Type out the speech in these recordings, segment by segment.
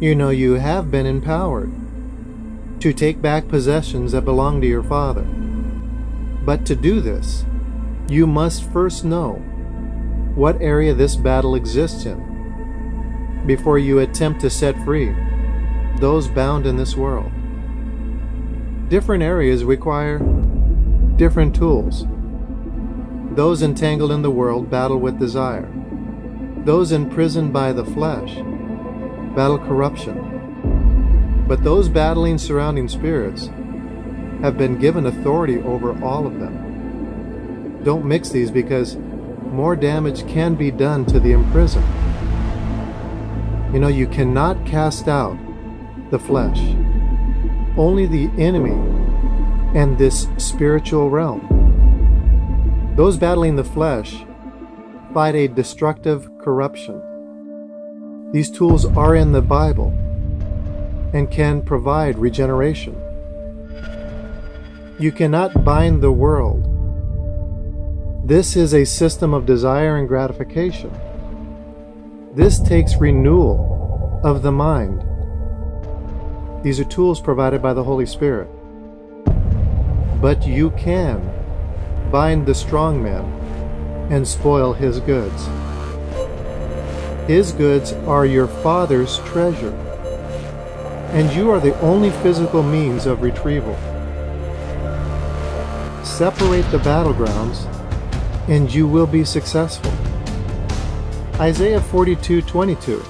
You know you have been empowered to take back possessions that belong to your Father. But to do this, you must first know what area this battle exists in before you attempt to set free those bound in this world. Different areas require different tools. Those entangled in the world battle with desire. Those imprisoned by the flesh battle corruption. But those battling surrounding spirits have been given authority over all of them. Don't mix these because more damage can be done to the imprisoned. You know, you cannot cast out the flesh, only the enemy and this spiritual realm. Those battling the flesh fight a destructive corruption. These tools are in the Bible and can provide regeneration. You cannot bind the world. This is a system of desire and gratification. This takes renewal of the mind. These are tools provided by the Holy Spirit. But you can bind the strong man and spoil his goods. His goods are your Father's treasure, and you are the only physical means of retrieval. Separate the battlegrounds, and you will be successful. Isaiah 42 22.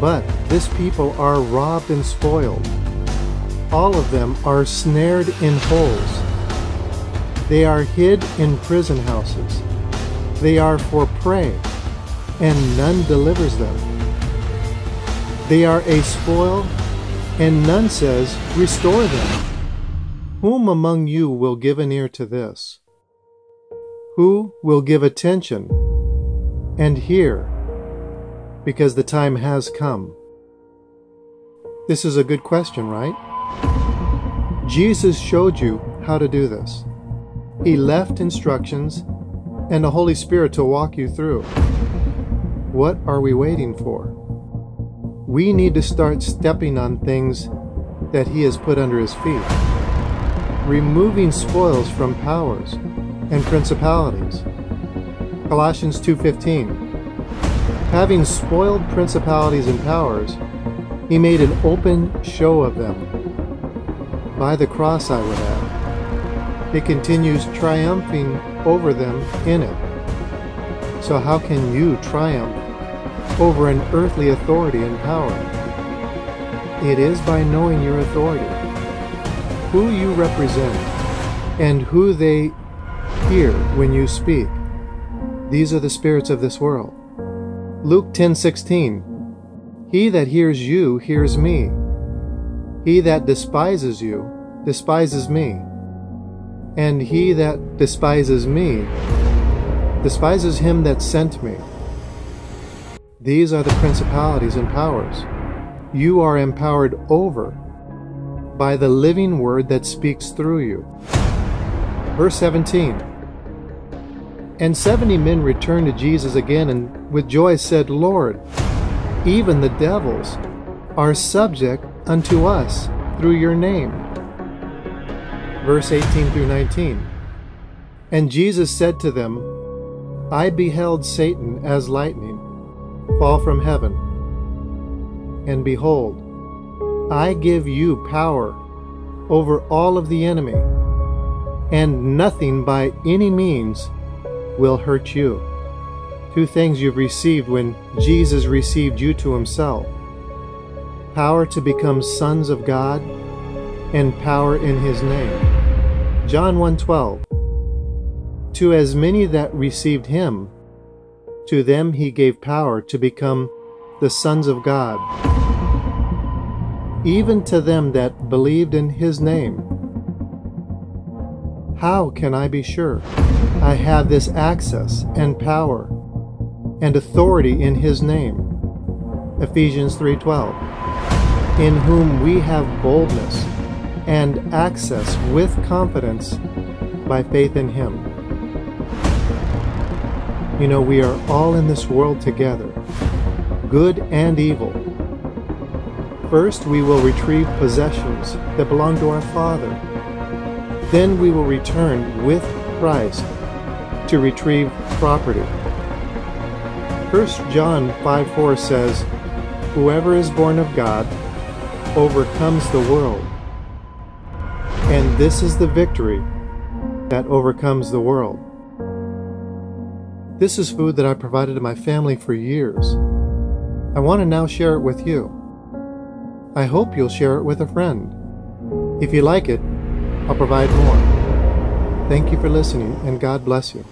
But this people are robbed and spoiled. All of them are snared in holes. They are hid in prison houses. They are for prey and none delivers them. They are a spoil, and none says, Restore them. Whom among you will give an ear to this? Who will give attention and hear? Because the time has come. This is a good question, right? Jesus showed you how to do this. He left instructions and the Holy Spirit to walk you through. What are we waiting for? We need to start stepping on things that He has put under His feet, removing spoils from powers and principalities. Colossians 2:15 Having spoiled principalities and powers, he made an open show of them. By the cross I would add. He continues triumphing over them in it. So how can you triumph over an earthly authority and power. It is by knowing your authority, who you represent, and who they hear when you speak. These are the spirits of this world. Luke 10:16 He that hears you hears me. He that despises you despises me. And he that despises me despises him that sent me. These are the principalities and powers. You are empowered over by the living word that speaks through you. Verse 17 And seventy men returned to Jesus again and with joy said, Lord, even the devils are subject unto us through your name. Verse 18 through 19 And Jesus said to them, I beheld Satan as lightning fall from heaven. And behold, I give you power over all of the enemy, and nothing by any means will hurt you. Two things you've received when Jesus received you to himself power to become sons of God and power in his name. John 1:12 To as many that received him to them he gave power to become the sons of God, even to them that believed in his name. How can I be sure I have this access and power and authority in his name? Ephesians 3:12 In whom we have boldness and access with confidence by faith in him. You know, we are all in this world together, good and evil, First, we will retrieve possessions that belong to our Father. Then we will return with Christ to retrieve property. 1 John 5 4 says, Whoever is born of God overcomes the world. And this is the victory that overcomes the world. This is food that I provided to my family for years. I want to now share it with you. I hope you'll share it with a friend. If you like it, I'll provide more. Thank you for listening, and God bless you.